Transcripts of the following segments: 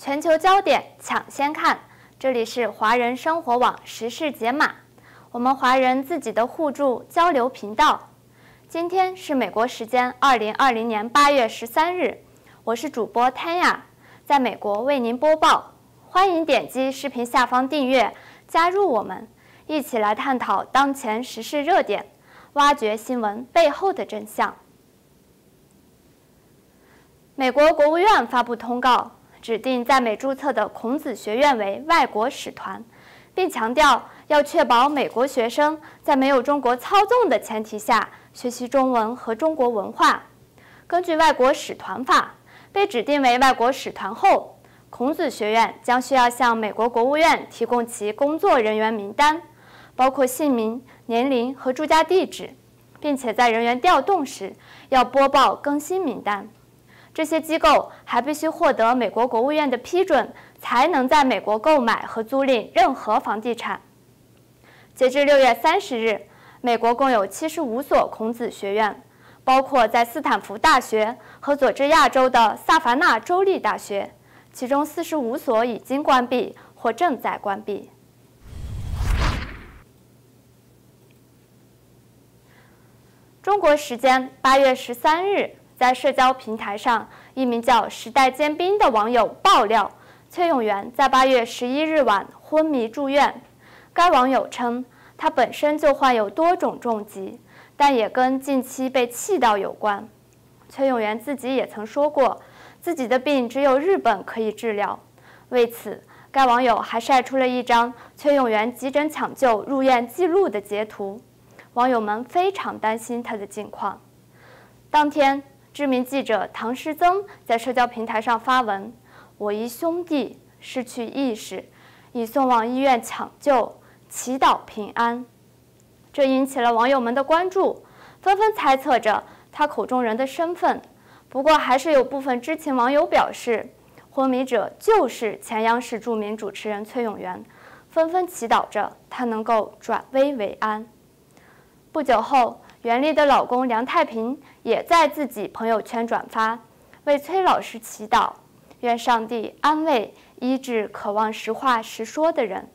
全球焦点抢先看，这里是华人生活网时事解码，我们华人自己的互助交流频道。今天是美国时间二零二零年八月十三日，我是主播 Tanya，在美国为您播报。欢迎点击视频下方订阅，加入我们，一起来探讨当前时事热点，挖掘新闻背后的真相。美国国务院发布通告。指定在美注册的孔子学院为外国使团，并强调要确保美国学生在没有中国操纵的前提下学习中文和中国文化。根据外国使团法，被指定为外国使团后，孔子学院将需要向美国国务院提供其工作人员名单，包括姓名、年龄和住家地址，并且在人员调动时要播报更新名单。这些机构还必须获得美国国务院的批准，才能在美国购买和租赁任何房地产。截至六月三十日，美国共有七十五所孔子学院，包括在斯坦福大学和佐治亚州的萨凡纳州立大学，其中四十五所已经关闭或正在关闭。中国时间八月十三日。在社交平台上，一名叫“时代尖兵”的网友爆料，崔永元在八月十一日晚昏迷住院。该网友称，他本身就患有多种重疾，但也跟近期被气到有关。崔永元自己也曾说过，自己的病只有日本可以治疗。为此，该网友还晒出了一张崔永元急诊抢救入院记录的截图。网友们非常担心他的近况。当天。知名记者唐诗曾在社交平台上发文：“我一兄弟失去意识，已送往医院抢救，祈祷平安。”这引起了网友们的关注，纷纷猜测着他口中人的身份。不过，还是有部分知情网友表示，昏迷者就是前央视著名主持人崔永元，纷纷祈祷着他能够转危为安。不久后。袁立的老公梁太平也在自己朋友圈转发，为崔老师祈祷，愿上帝安慰医治渴望实话实说的人，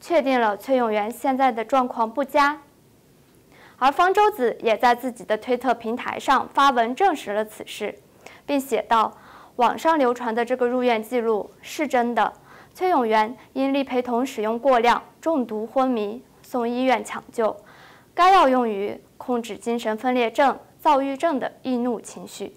确定了崔永元现在的状况不佳。而方舟子也在自己的推特平台上发文证实了此事，并写道：“网上流传的这个入院记录是真的，崔永元因利陪酮使用过量，中毒昏迷，送医院抢救，该药用于。”控制精神分裂症、躁郁症的易怒情绪。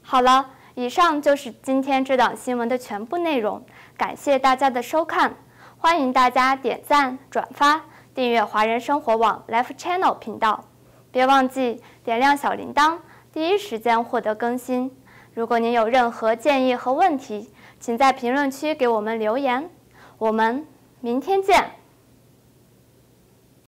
好了，以上就是今天这档新闻的全部内容，感谢大家的收看，欢迎大家点赞、转发、订阅华人生活网 Life Channel 频道，别忘记点亮小铃铛，第一时间获得更新。如果您有任何建议和问题，请在评论区给我们留言，我们明天见。